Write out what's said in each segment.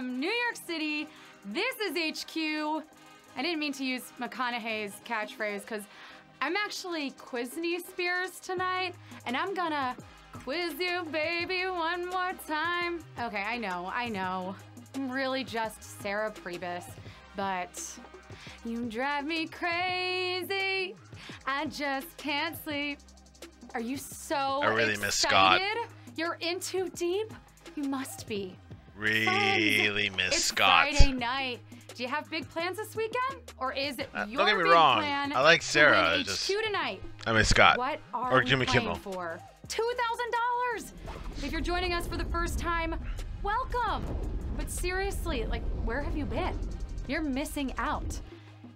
York City. This is HQ. I didn't mean to use McConaughey's catchphrase because I'm actually Quizney Spears tonight, and I'm gonna quiz you, baby, one more time. Okay, I know, I know. I'm really just Sarah Pribis, but you drive me crazy. I just can't sleep. Are you so I really miss Scott. You're in too deep? You must be. Really miss It's Scott. Friday night. Do you have big plans this weekend? Or is it Uh, your don't get me big wrong. plan I like to Sarah, I just- HQ tonight? I miss Scott. What are Or we Jimmy Kimmel. for? $2,000! If you're joining us for the first time, welcome! But seriously, like, where have you been? You're missing out.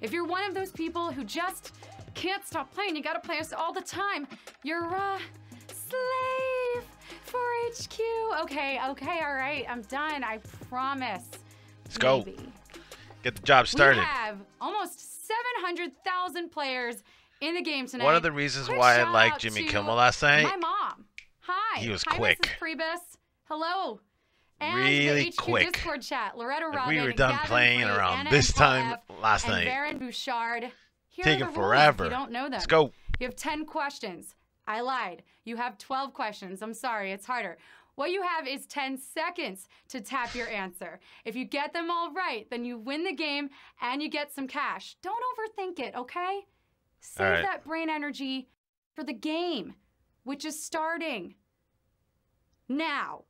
If you're one of those people who just can't stop playing, you gotta play us all the time, you're a slave for HQ. Okay, okay, all right, I'm done, I promise. Let's go. Maybe. Get the job started. We have almost 700,000 players in the game tonight. One of the reasons Quick why I liked Jimmy Kimmel last night. My mom. Hi. He was Hi, quick. Mrs. Pribis. Hello. And Really the HQ quick. Discord chat. Loretta Robin, we were done Gavin playing Free, around Anna this time F, last and night. Baron Bouchard. Here Taking are the rules forever. You don't know them. Let's go. You have 10 questions. I lied. You have 12 questions. I'm sorry, it's harder. What you have is 10 seconds to tap your answer. If you get them all right, then you win the game and you get some cash. Don't overthink it, okay? Save right. that brain energy for the game, which is starting now.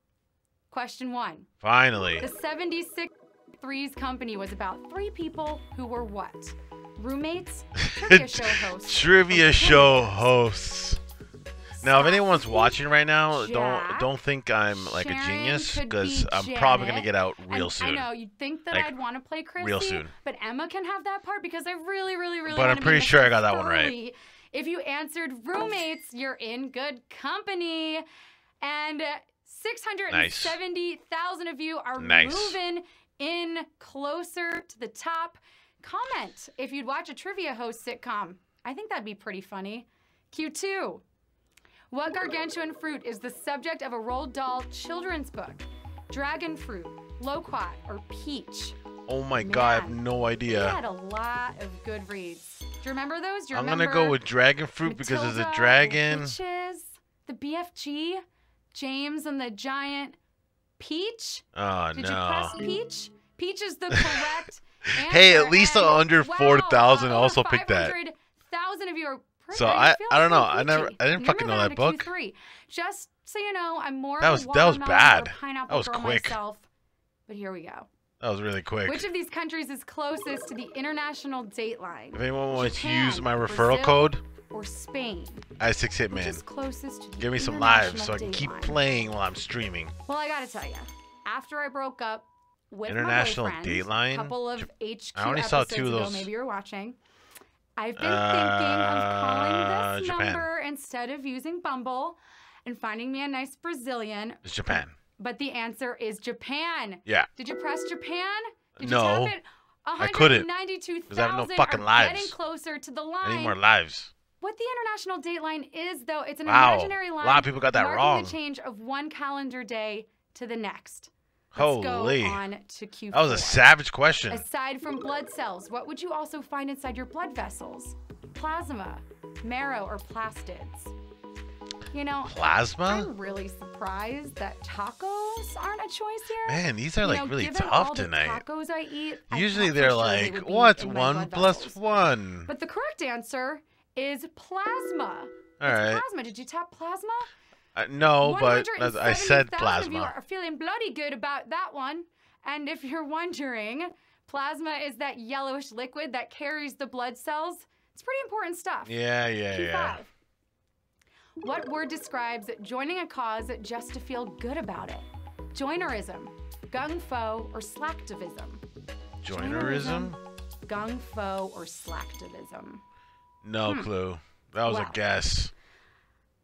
Question one. Finally. The 76 Threes Company was about three people who were what? Roommates, trivia show hosts, Trivia show hosts. Now, if anyone's watching right now, don't don't think I'm like a genius because be I'm probably gonna get out real I soon. know you'd think that Like, I'd want to play Chrissy, real soon. but Emma can have that part because I really, really, really. But I'm pretty sure I got that one right. If you answered roommates, you're in good company, and six hundred and seventy thousand of you are Nice. moving in closer to the top. Comment if you'd watch a trivia host sitcom. I think that'd be pretty funny. Q2. What gargantuan fruit is the subject of a Roald Dahl children's book? Dragon fruit, loquat, or peach? Oh my god, I have Man, no We idea. had a lot of good reads. Do you remember those? Do you I'm gonna go with dragon fruit because of a Matilda, dragon. Witches, the BFG, James and the Giant, Peach? Oh Did no. you press Peach? Peach is the correct. Hey, at least under wow, 4,000 also picked that. 500,000 of you are So I- I don't know. I never- I didn't fucking know that book. Q3. Just so you know, I'm more That was- that was bad. That was quick. myself. But here we go. That was really quick. Which of these countries is closest to the international dateline? If anyone wants to use my referral Brazil, code, or Spain? I six Which Hitman. is closest to Give me some lives so I can keep line? playing while I'm streaming. Well, I gotta tell you, after I broke up with International my boyfriend, Dateline? a couple of HQ I only saw two of ago, maybe you're watching. I've been thinking of Uh, calling this Japan. number instead of using Bumble and finding me a nice Brazilian. It's Japan. But the answer is Japan. Yeah. Did you press Japan? Did No, you tap it? I couldn't, 'cause I have no 192,000 fucking lives. getting closer to the line. I need more lives. What the international date line is, though, it's an Wow. imaginary A line. lot of people got that marking wrong. the change of one calendar day to the next. Let's Holy. go on to Q4. That was a savage question. Aside from blood cells, what would you also find inside your blood vessels? Plasma, marrow, or plastids? You know, Plasma? I'm really surprised that tacos aren't a choice here. Man, these are You like know, really tough tonight. Tacos I eat, Usually for they're they like, would what's one plus vessels. one? But the correct answer is plasma. All it's right. plasma. Did you tap plasma? Uh, no, but I said 170,000 of you plasma. are feeling bloody good about that one. And if you're wondering, plasma is that yellowish liquid that carries the blood cells. It's pretty important stuff. Yeah, yeah, Q5. yeah. What word describes joining a cause just to feel good about it? Joinerism, gung fo, or slacktivism? Joinerism? Gung fo, or slacktivism? No Hmm. clue. That was Wow. a guess.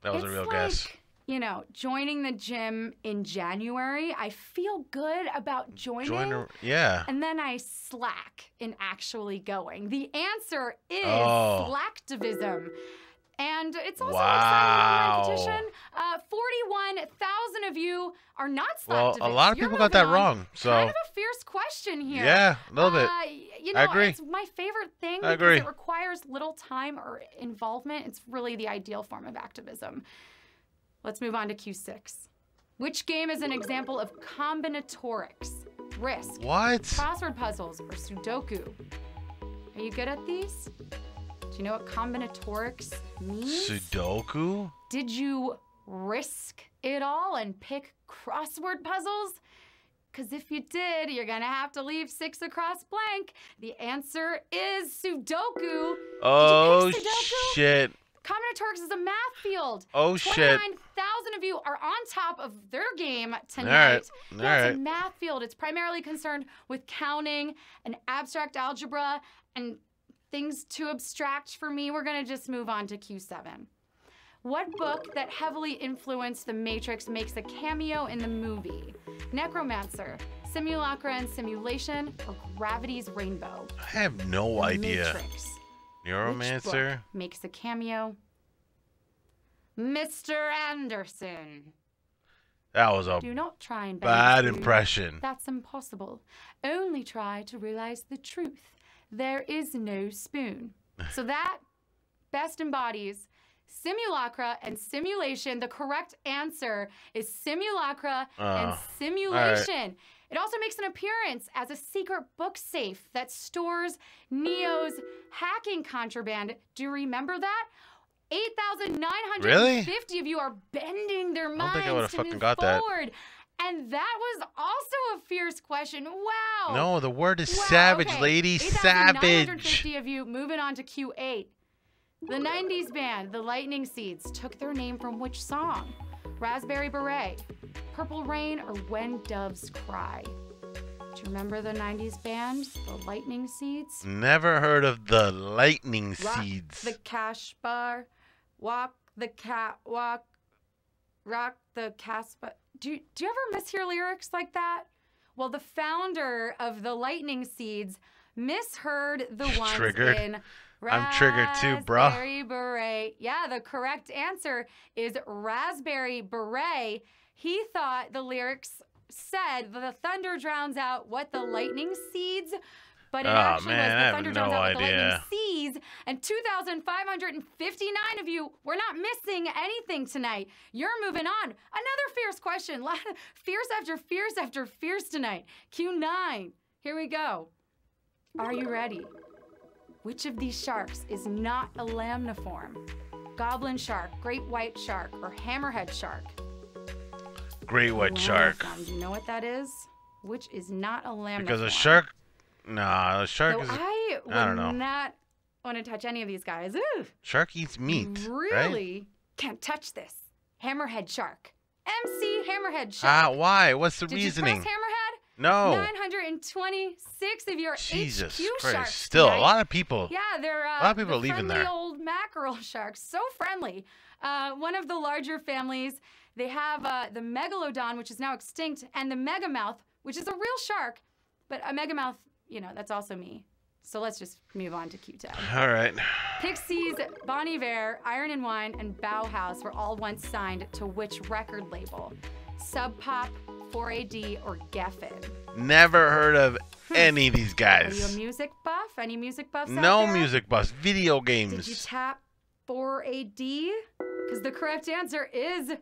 That was a real like, guess. You know, joining the gym in January, I feel good about joining. Joiner, yeah. And then I slack in actually going. The answer is Oh. slacktivism. And it's also Wow. an exciting online petition. Uh, 41,000 of you are not Well, a lot of You're people got that wrong. So Kind of a fierce question here. yeah, a little bit. Uh, you know, I agree. it's my favorite thing I because agree. it requires little time or involvement. It's really the ideal form of activism. Let's move on to Q6. Which game is an example of combinatorics? Risk, What? crossword puzzles, or Sudoku? Are you good at these? Do you know what combinatorics means? Sudoku? Did you risk it all and pick crossword puzzles? Because if you did, you're going to have to leave six across blank. The answer is Sudoku. Oh Sudoku? shit. Combinatorics is a math field. Oh shit. 29,000 of you are on top of their game tonight. right. All Yeah, it's a math field. It's primarily concerned with counting and abstract algebra and things too abstract for me. We're going to just move on to Q7. What book that heavily influenced The Matrix makes a cameo in the movie? Neuromancer, Simulacra and Simulation, or Gravity's Rainbow? I have no The idea. Matrix. Which Neuromancer? book makes a cameo? Mr. Anderson. That was a Do not try and bad impression. That's impossible. Only try to realize the truth. There is no spoon. So that best embodies simulacra and simulation. The correct answer is simulacra and Oh, simulation. It also makes an appearance as a secret book safe that stores Neo's hacking contraband. Do you remember that? 8,950 of you are bending their don't minds think I to fucking move got that. forward. And that was also a fierce question. Wow. No, the word is Wow, savage, okay. lady. Savage. 8,950 of you. Moving on to Q8. The 90s band, the Lightning Seeds, took their name from which song? Raspberry Beret, Purple Rain, or When Doves Cry? Do you remember the 90s band, the Lightning Seeds? Never heard of the lightning Rock seeds. the cash bar, walk the cat walk, rock the casbah. Do do you ever mishear lyrics like that? Well, the founder of the Lightning Seeds misheard the ones Triggered. in I'm triggered too, bro. Raspberry Beret. Yeah, the correct answer is Raspberry Beret. He thought the lyrics said the thunder drowns out what the lightning seeds, but it Oh, actually man, was the thunder no drowns out what the lightning idea. sees. And 2,559 of you, we're not missing anything tonight. You're moving on. Another fierce question. Fierce after fierce after fierce tonight. Q9. Here we go. Are you ready? Which of these sharks is not a lamniform? Goblin shark, great white shark, or hammerhead shark? Great white shark. Do you know what that is? Which is not a lamniform? Because a shark. Nah, a shark So is. I would I don't know. not want to touch any of these guys. Ooh, Shark eats meat. Right? really can't touch this. Hammerhead shark. MC Hammerhead shark. Ah, why? What's the Did reasoning? you press hammerhead? No. 926 of your Jesus HQ Christ. sharks Still, tonight. a lot of people. Yeah, they're uh, lot of people the are leaving there. Mackerel sharks. So friendly. Uh, one of the larger families. They have uh, the megalodon, which is now extinct, and the megamouth, which is a real shark. But a megamouth, you know, that's also me. So let's just move on to Q10. All right. Pixies, Bon Iver, Iron and Wine, and Bauhaus were all once signed to which record label? Sub Pop, 4AD, or Geffen? Never heard of any of these Hmm. Are you a guys. music buff? Any music buffs? No music bus. Video games. Did you tap 4AD? Because the correct answer is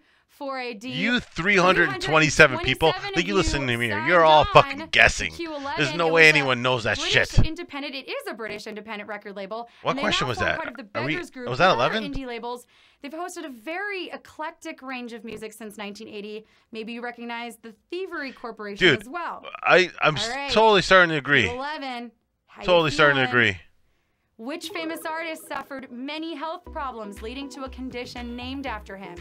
4AD. You 327 people. 327 Think you listen to me. You're all fucking guessing. Q11. There's no way anyone knows that British shit. Independent. It is a British independent record label. What question was that? Part of the Are we- Group. was that 11? Indie labels. They've hosted a very eclectic range of music since 1980. Maybe you recognize the Thievery Corporation Dude, as well. I I'm right. totally starting to agree. 11. How Totally starting to agree. Which famous artist suffered many health problems leading to a condition named after him?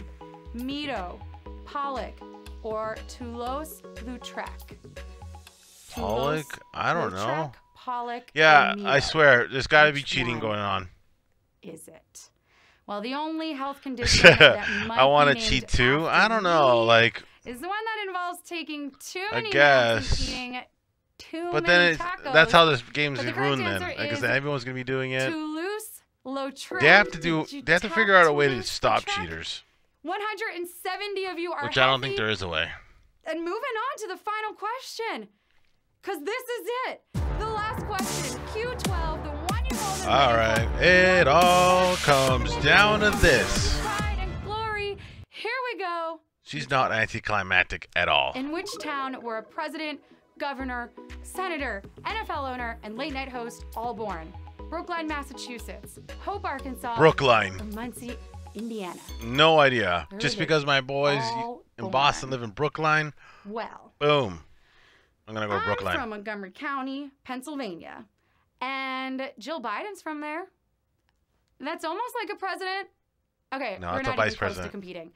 Mito, Pollock, or Toulouse-Lautrec? Pollock? I don't know. Pollock. Yeah. I swear, there's got to be cheating going on. Is it? Well, the only health condition that might I want to cheat too. I don't know, like, is the one that involves taking too I many and guess. eating too but many then it's, tacos. that's how this game's But ruined then, because is everyone's gonna be doing it. Too loose, low Lotre. They have to do. They have to figure out a way to stop track? cheaters, 170 of you are which I don't think there is a way. And moving on to the final question. Because this is it. The last question. Q12, the one you've all been All waiting right, it all comes down to this. Pride and glory. Here we go. She's not anticlimactic at all. In which town were a president, governor, senator, NFL owner, and late night host all born? Brookline, Massachusetts, Hope, Arkansas, Brookline. Muncie, Indiana. No idea. Just because my boys all in Boston live in Brookline, Well, boom. I'm gonna go I'm Brookline. from Montgomery County, Pennsylvania, and Jill Biden's from there. That's almost like a president. Okay, No, we're a not vice even close president. to competing.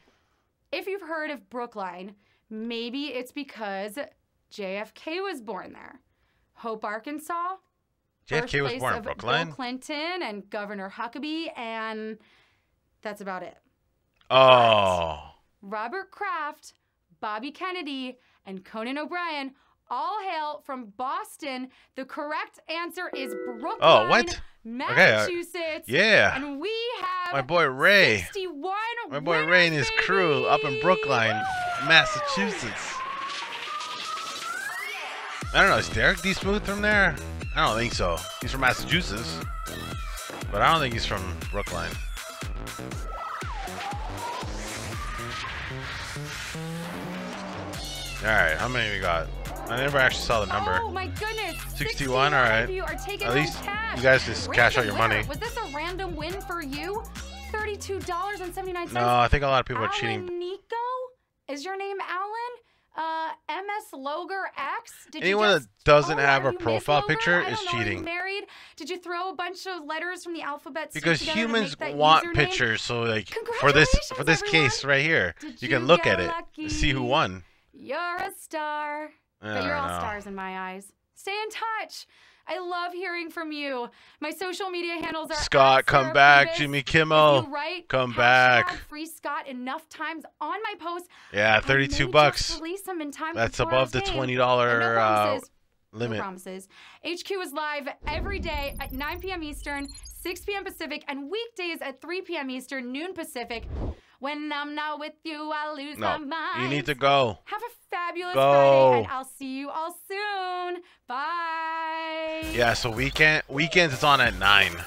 If you've heard of Brookline, maybe it's because JFK was born there. Hope, Arkansas. JFK was born in of Brookline. Bill Clinton and Governor Huckabee, and that's about it. Oh, Robert Kraft, Bobby Kennedy, and Conan O'Brien all hail from Boston. The correct answer is Brookline, Oh, what? Okay, Massachusetts. yeah. And we have My boy Ray. 61 My boy Ray and his crew up in baby! Brookline, Massachusetts. I don't know. Is Derek D Smooth from there? I don't think so. He's from Massachusetts, but I don't think he's from Brookline. All right, how many we got? I never actually saw the number. Oh my goodness. 61, all right. of you are taking At least cash. you guys just cash out your winner. money. Was this a random win for you? $32.79. No, I think a lot of people are Alan cheating. Nico? Is your name Alan? Uh, MS Loger X? Did Anyone you that doesn't oh, have a profile picture is don't are you cheating. married? Did you throw a bunch of letters from the alphabet Because humans want username? pictures, so like for this for this Congratulations, case right here, you you can look at it, and see who won. You're a star. But you're all know. stars in my eyes. Stay in touch. I love hearing from you. My social media handles are Scott, come Sarah back. Pribis. Jimmy Kimmel, write come back. Free Scott enough times on my post. Yeah, thirty-two bucks. Release them in time That's above the twenty dollar uh, promises. No limit. promises. HQ is live every day at 9 p.m. Eastern, 6 p.m. Pacific, and weekdays at 3 p.m. Eastern, noon Pacific. When I'm not with you, I lose my No, mind. you need to go. Have a fabulous Go. Friday, and I'll see you all soon. Bye. Yeah, so weekend weekends it's on at nine.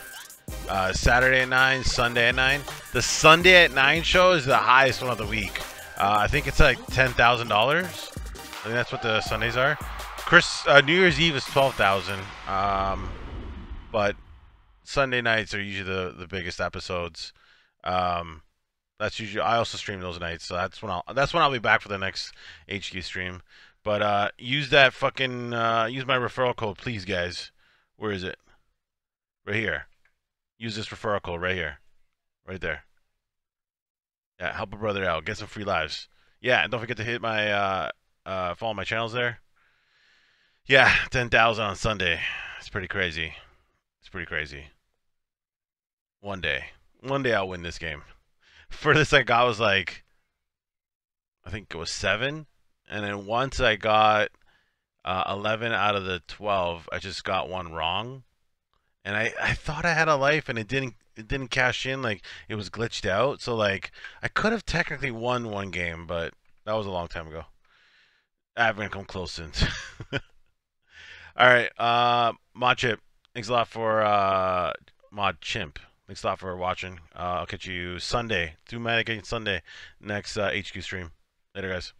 Uh, Saturday at nine, Sunday at nine. The Sunday at nine show is the highest one of the week. Uh, I think it's like ten thousand dollars. I think that's what the Sundays are. Chris uh, New Year's Eve is twelve thousand. Um, but Sunday nights are usually the the biggest episodes. Um, that's usually I also stream those nights, so that's when I'll that's when I'll be back for the next HQ stream. But uh, use that fucking uh, use my referral code, please, guys. Where is it? Right here. Use this referral code right here, right there. Yeah, help a brother out. Get some free lives. Yeah, and don't forget to hit my uh, uh, follow my channels there. Yeah, ten thousand on Sunday. It's pretty crazy. It's pretty crazy. One day, one day I'll win this game. Furthest I got was like, I think it was seven, and then once I got uh, eleven out of the twelve, I just got one wrong, and I, I thought I had a life, and it didn't it didn't cash in, like it was glitched out. So like I could have technically won one game, but that was a long time ago. I haven't come close since. All right, uh, Mod Chip, thanks a lot for uh, Mod Chimp. Thanks a lot for watching. Uh, I'll catch you Sunday, Two Manic Sunday, next uh, HQ stream. Later, guys.